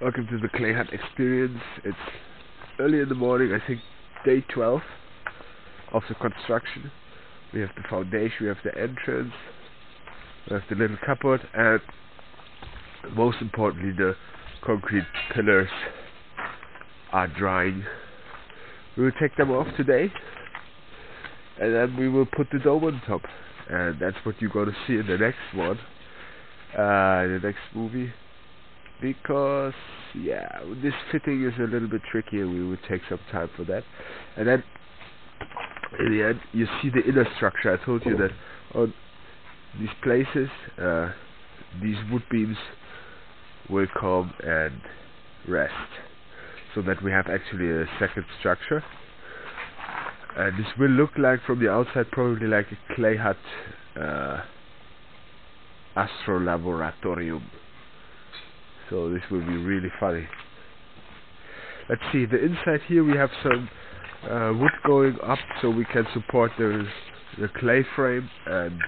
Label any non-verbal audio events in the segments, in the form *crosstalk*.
Welcome to the Clay Hut Experience. It's early in the morning, I think day 12 of the construction. We have the foundation, we have the entrance, we have the little cupboard, and most importantly, the concrete pillars are drying. We will take them off today, and then we will put the dome on top. And that's what you're going to see in the next one, uh, in the next movie because yeah this fitting is a little bit tricky and we would take some time for that. And then in the end you see the inner structure. I told you that on these places uh, these wood beams will come and rest. So that we have actually a second structure. And this will look like from the outside probably like a clay hut uh, astro laboratorium so this will be really funny. Let's see, the inside here we have some uh, wood going up so we can support the, the clay frame and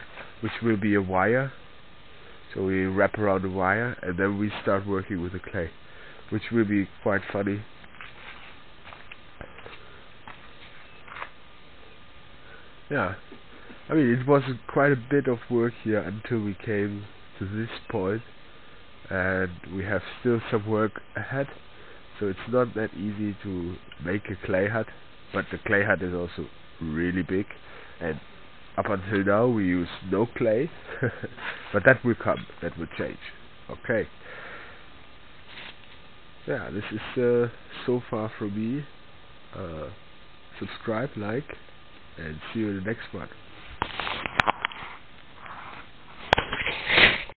which will be a wire. So we wrap around the wire and then we start working with the clay, which will be quite funny. Yeah, I mean it was quite a bit of work here until we came to this point and we have still some work ahead. So it's not that easy to make a clay hut but the clay hut is also really big. And up until now we use no clay *laughs* but that will come that will change. Okay. Yeah this is uh, so far from me. Uh, subscribe like and see you in the next one